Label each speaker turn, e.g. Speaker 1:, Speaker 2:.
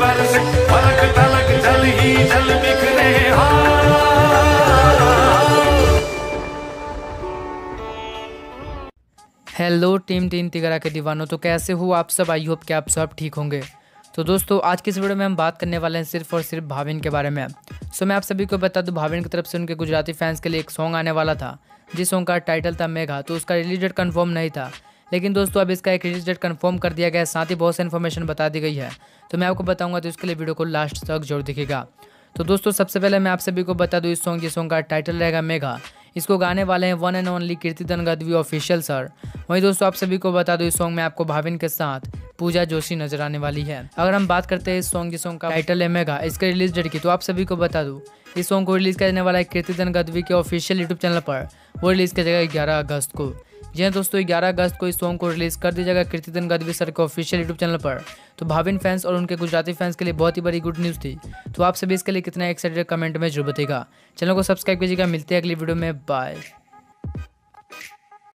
Speaker 1: बरस तलक जल ही जल बिखरे हेलो टीम टीम तिगरा के दीवानों तो कैसे हो आप सब? आई होप कि आप सब ठीक होंगे। तो दोस्तों, आज के इस वीडियो में हम बात करने वाले हैं सिर्फ़ और सिर्फ़ भाविन के बारे में। सो मैं आप सभी को बता दूँ, भाविन की तरफ़ से उनके गुजराती फैंस के लिए एक सॉन्ग आने वाला था। जिस सॉन्ग का टाइटल था मेघा तो उसका रिलीज़ डेट कन्फर्म नहीं था। लेकिन दोस्तों, अब इसका एक रिलीज़ डेट कन्फर्म कर दिया गया है। साथ ही बहुत सी इन्फॉर्मेशन बता दी गई है। तो मैं आपको बताऊँगा तो उसके लिए वीडियो को लास्ट तक ज़रूर दिखेगा तो दोस्तों, सबसे पहले मैं आप सभी को बता दूँ, इस सॉन्ग जिस सॉन्ग का टाइटल रहेगा मेघा। इसको गाने वाले हैं one and only Kirtidan Gadhvi official sir वहीं दोस्तों, आप सभी को बता दो, इस सॉन्ग में आपको भाविन के साथ पूजा जोशी नज़र आने वाली है। अगर हम बात करते हैं इस सॉन्ग जिस सॉन्ग का टाइटल है मेगा इसके रिलीज़ डेट की तो आप सभी को बता दूँ, इस सॉन्ग को रिलीज़ करने वाला है कीर्तिदन गदवी के ऑफिशियल यूट्यूब चैनल पर। वो रिलीज़ किया जाएगा ग्यारह अगस्त को। जी हाँ दोस्तों ग्यारह अगस्त को इस सॉन्ग को रिलीज़ कर दिया जाएगा कीर्तिदन गदवी सर के ऑफिशियल यूट्यूब चैनल पर। तो भाविन फैंस और उनके गुजराती फैंस के लिए बहुत ही बड़ी गुड न्यूज़ थी। तो आप सभी इसके लिए कितना एक्साइटेड कमेंट में ज़रूर बताएगा चैनल को सब्सक्राइब कीजिएगा। मिलते हैं अगली वीडियो में। बाय